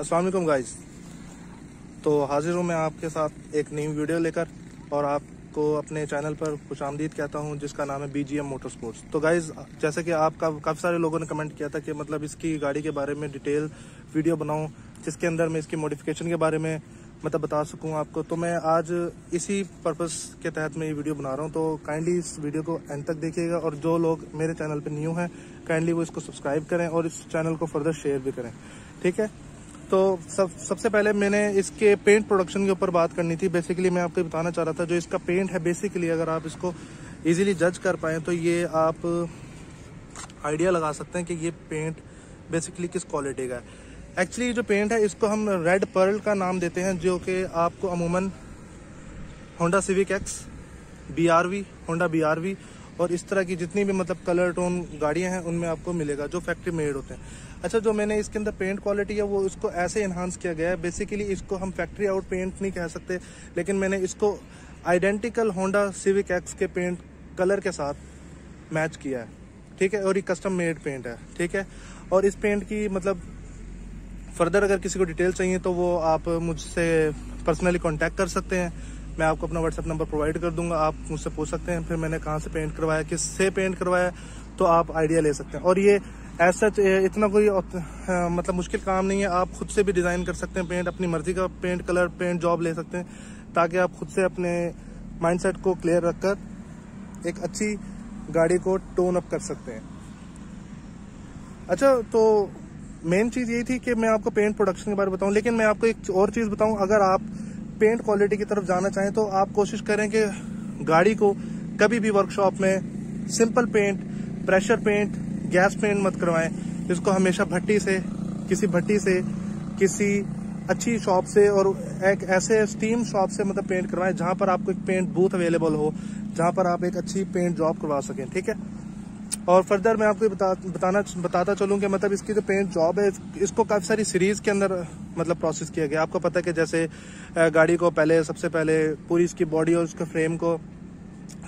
अस्सलाम गाइस तो हाजिर हूँ मैं आपके साथ एक नई वीडियो लेकर और आपको अपने चैनल पर खुश आमदीद कहता हूँ, जिसका नाम है बी मोटर स्पोर्ट्स तो गाइज़ जैसे कि आपका, काफ़ी सारे लोगों ने कमेंट किया था कि मतलब इसकी गाड़ी के बारे में डिटेल वीडियो बनाऊँ, जिसके अंदर मैं इसकी मॉडिफिकेशन के बारे में मतलब बता सकूँ आपको। तो मैं आज इसी पर्पज़ के तहत मैं ये वीडियो बना रहा हूँ। तो काइंडली इस वीडियो को एंड तक देखिएगा और जो लोग मेरे चैनल पर न्यू हैं काइंडली वो इसको सब्सक्राइब करें और इस चैनल को फर्दर शेयर भी करें। ठीक है? तो सब, सबसे पहले मैंने इसके पेंट प्रोडक्शन के ऊपर बात करनी थी। बेसिकली मैं आपको बताना चाह रहा था, जो इसका पेंट है बेसिकली अगर आप इसको इजीली जज कर पाए तो ये आप आइडिया लगा सकते हैं कि ये पेंट बेसिकली किस क्वालिटी का है। एक्चुअली जो पेंट है, इसको हम रेड पर्ल का नाम देते हैं, जो कि आपको अमूमन Honda Civic X B R V Honda B R V और इस तरह की जितनी भी मतलब कलर टोन गाड़ियाँ हैं, उनमें आपको मिलेगा, जो फैक्ट्री मेड होते हैं। अच्छा जो मैंने इसके अंदर पेंट क्वालिटी है, वो इसको ऐसे इन्हांस किया गया है। बेसिकली इसको हम फैक्ट्री आउट पेंट नहीं कह सकते, लेकिन मैंने इसको आइडेंटिकल होंडा सिविक एक्स के पेंट कलर के साथ मैच किया है। ठीक है? और ये कस्टम मेड पेंट है। ठीक है? और इस पेंट की मतलब फर्दर अगर किसी को डिटेल चाहिए तो वो आप मुझसे पर्सनली कांटेक्ट कर सकते हैं। मैं आपको अपना व्हाट्सएप नंबर प्रोवाइड कर दूँगा, आप मुझसे पूछ सकते हैं, फिर मैंने कहाँ से पेंट करवाया किस से पेंट करवाया तो आप आइडिया ले सकते हैं। और ये ऐसा इतना कोई मतलब मुश्किल काम नहीं है, आप खुद से भी डिज़ाइन कर सकते हैं पेंट अपनी मर्ज़ी का पेंट कलर पेंट जॉब ले सकते हैं, ताकि आप खुद से अपने माइंडसेट को क्लियर रखकर एक अच्छी गाड़ी को टोन अप कर सकते हैं। अच्छा तो मेन चीज़ यही थी कि मैं आपको पेंट प्रोडक्शन के बारे में बताऊँ, लेकिन मैं आपको एक और चीज़ बताऊँ, अगर आप पेंट क्वालिटी की तरफ़ जाना चाहें तो आप कोशिश करें कि गाड़ी को कभी भी वर्कशॉप में simple paint pressure paint gas paint मत करवाएँ। इसको हमेशा भट्टी से, किसी भट्टी से, किसी अच्छी शॉप से और एक ऐसे स्टीम शॉप से मतलब पेंट करवाएँ जहाँ पर आपको एक पेंट बूथ अवेलेबल हो, जहाँ पर आप एक अच्छी पेंट जॉब करवा सकें, ठीक है? और फर्दर मैं आपको बता, बताना बताता चलूँ कि मतलब इसकी जो पेंट जॉब है इसको काफ़ी सारी सीरीज़ के अंदर मतलब प्रोसेस किया गया। आपको पता है कि जैसे गाड़ी को पहले सबसे पहले पूरी इसकी बॉडी और उसके फ्रेम को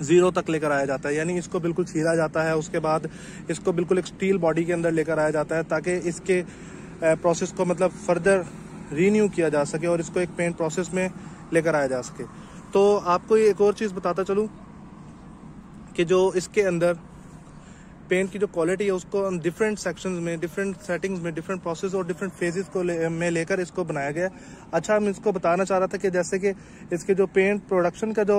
ज़ीरो तक लेकर आया जाता है। यानी इसको बिल्कुल छीला जाता है उसके बाद इसको बिल्कुल एक स्टील बॉडी के अंदर लेकर आया जाता है ताकि इसके प्रोसेस को मतलब फर्दर रीन्यू किया जा सके और इसको एक पेंट प्रोसेस में लेकर आया जा सके। तो आपको ये एक और चीज़ बताता चलूँ कि जो इसके अंदर पेंट की जो क्वालिटी है उसको डिफरेंट सेक्शंस में डिफरेंट सेटिंग्स में डिफरेंट प्रोसेस और डिफरेंट फेजेस को ले, में लेकर इसको बनाया गया अच्छा हम इसको बताना चाह रहा था कि जैसे कि इसके जो पेंट प्रोडक्शन का जो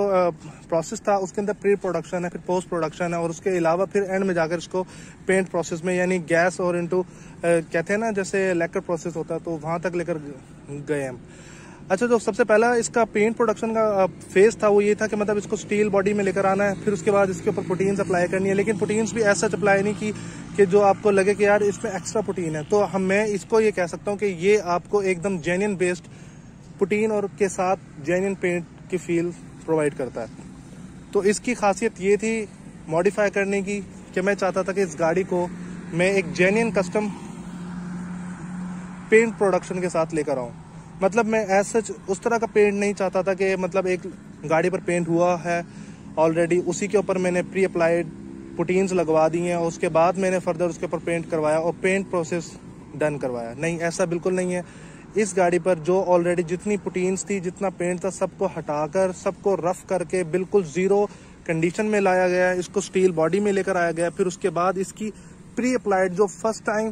प्रोसेस था उसके अंदर प्री प्रोडक्शन है फिर पोस्ट प्रोडक्शन है और उसके अलावा फिर एंड में जाकर इसको पेंट प्रोसेस में यानी गैस और इंटू कहते हैं ना जैसे लेकर प्रोसेस होता है तो वहाँ तक लेकर गए हम। अच्छा जो सबसे पहला इसका पेंट प्रोडक्शन का फ़ेज़ था, वो ये था कि मतलब इसको स्टील बॉडी में लेकर आना है, फिर उसके बाद इसके ऊपर प्रोटीन्स अप्लाई करनी है, लेकिन प्रोटीन्स भी ऐसा अप्लाई नहीं की, कि जो आपको लगे कि यार इसमें एक्स्ट्रा प्रोटीन है। तो हम, मैं इसको ये कह सकता हूँ कि ये आपको एकदम जेन्यन बेस्ड प्रोटीन और के साथ जेन्यन पेंट की फील प्रोवाइड करता है। तो इसकी खासियत ये थी मॉडिफाई करने की, कि मैं चाहता था कि इस गाड़ी को मैं एक जेन्यन कस्टम पेंट प्रोडक्शन के साथ लेकर आऊँ। मतलब मैं एज सच उस तरह का पेंट नहीं चाहता था कि मतलब एक गाड़ी पर पेंट हुआ है ऑलरेडी उसी के ऊपर मैंने प्री अप्लाइड पुटीन्स लगवा दी हैं उसके बाद मैंने फर्दर उसके ऊपर पेंट करवाया और पेंट प्रोसेस डन करवाया। नहीं, ऐसा बिल्कुल नहीं है। इस गाड़ी पर जो ऑलरेडी जितनी पुटीन्स थी, जितना पेंट था, सबको हटाकर, सबको रफ करके बिल्कुल ज़ीरो कंडीशन में लाया गया इसको स्टील बॉडी में लेकर आया गया फिर उसके बाद इसकी प्री अप्लाइड जो first time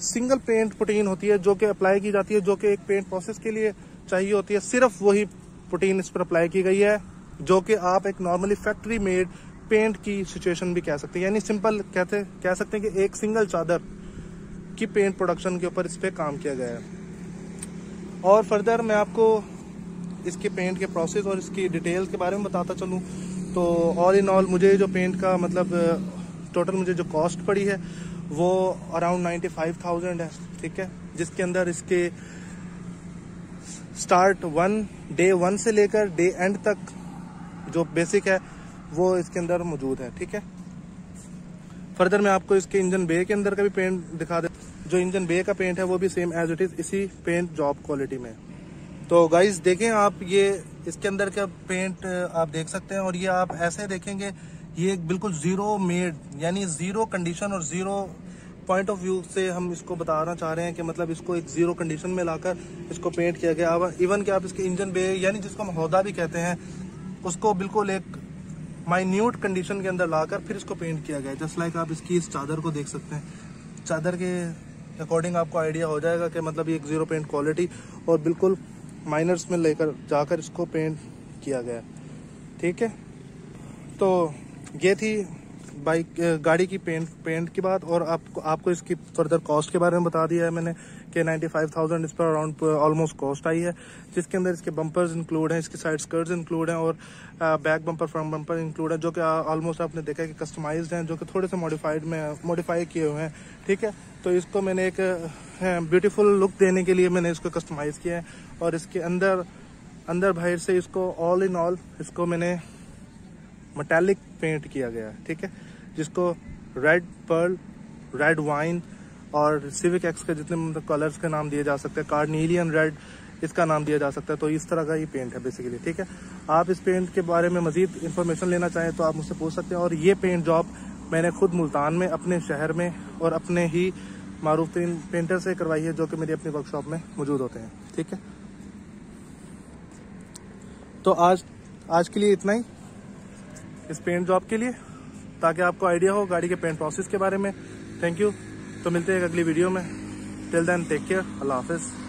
single paint protein होती है जो कि अप्लाई की जाती है, जो कि एक पेंट प्रोसेस के लिए चाहिए होती है। सिर्फ़ वही प्रोटीन इस पर अप्लाई की गई है, जो कि आप एक नॉर्मली फैक्ट्री मेड पेंट की सिचुएशन भी कह सकते हैं। यानी सिंपल कहते, कह सकते हैं कि एक सिंगल चादर की पेंट प्रोडक्शन के ऊपर इस पर काम किया गया है। और फर्दर मैं आपको इसके पेंट के प्रोसेस और इसकी डिटेल के बारे में बताता चलूँ तो ऑल इन ऑल मुझे जो पेंट का मतलब टोटल मुझे जो कॉस्ट पड़ी है वो अराउंड नाइन्टी फाइव थाउज़ेंड है, ठीक है? जिसके अंदर इसके स्टार्ट वन डे वन से लेकर डे एंड तक जो बेसिक है, वो इसके अंदर मौजूद है, ठीक है? फर्दर मैं आपको इसके इंजन बे के अंदर का भी पेंट दिखा दे जो इंजन बे का पेंट है, वो भी सेम एज इट इज़ इसी पेंट जॉब क्वालिटी में। तो गाइज़ देखें आप ये, इसके अंदर का पेंट आप देख सकते हैं और ये आप ऐसे देखेंगे, ये बिल्कुल ज़ीरो मेड यानी ज़ीरो कंडीशन और ज़ीरो पॉइंट ऑफ़ व्यू से हम इसको बताना चाह रहे हैं कि मतलब इसको एक ज़ीरो कंडीशन में लाकर इसको पेंट किया गया। अब इवन कि आप इसके इंजन बे यानी जिसको हम हौदा भी कहते हैं, उसको बिल्कुल एक माइन्यूट कंडीशन के अंदर लाकर फिर इसको पेंट किया गया। जस्ट लाइक आप इसकी इस चादर को देख सकते हैं। चादर के अकॉर्डिंग आपको आइडिया हो जाएगा कि मतलब ये एक ज़ीरो पेंट क्वालिटी और बिल्कुल माइनर्स में लेकर जाकर इसको पेंट किया गया। ठीक है? तो ये थी बाइक गाड़ी की पेंट पेंट की बात और आपको आपको इसकी फर्दर कॉस्ट के बारे में बता दिया है मैंने कि 95,000 इस पर अराउंड ऑलमोस्ट कॉस्ट आई है जिसके अंदर इसके बम्पर्स इंक्लूड हैं इसके साइड स्कर्ट्स इंक्लूड हैं और back bumper front bumper include है जो कि ऑलमोस्ट आपने देखा है कि कस्टमाइज्ड हैं जो कि थोड़े से मॉडिफाइड में मॉडिफाई किए हुए हैं ठीक है? तो इसको मैंने एक ब्यूटीफुल लुक देने के लिए मैंने इसको कस्टमाइज किया है और इसके अंदर अंदर बाहर से इसको ऑल इन ऑल इसको मैंने मटैलिक पेंट किया गया है ठीक है? जिसको रेड पर्ल रेड वाइन और सिविक एक्स के जितने मतलब कलर्स के नाम दिए जा सकते हैं कार्डनीलियन रेड इसका नाम दिया जा सकता है। तो इस तरह का ये पेंट है बेसिकली ठीक है? आप इस पेंट के बारे में मजीद इन्फॉर्मेशन लेना चाहें तो आप मुझसे पूछ सकते हैं और ये पेंट जॉब मैंने खुद मुल्तान में, अपने शहर में और अपने ही मारूफ पेंटर से करवाई है जो कि मेरी अपनी वर्कशॉप में मौजूद होते हैं, ठीक है? तो आज आज के लिए इतना ही, इस पेंट जॉब के लिए। ताकि आपको आइडिया हो गाड़ी के पेंट प्रोसेस के बारे में। थैंक यू तो मिलते हैं अगली वीडियो में। टिल देन टेक केयर अल्लाह हाफिज।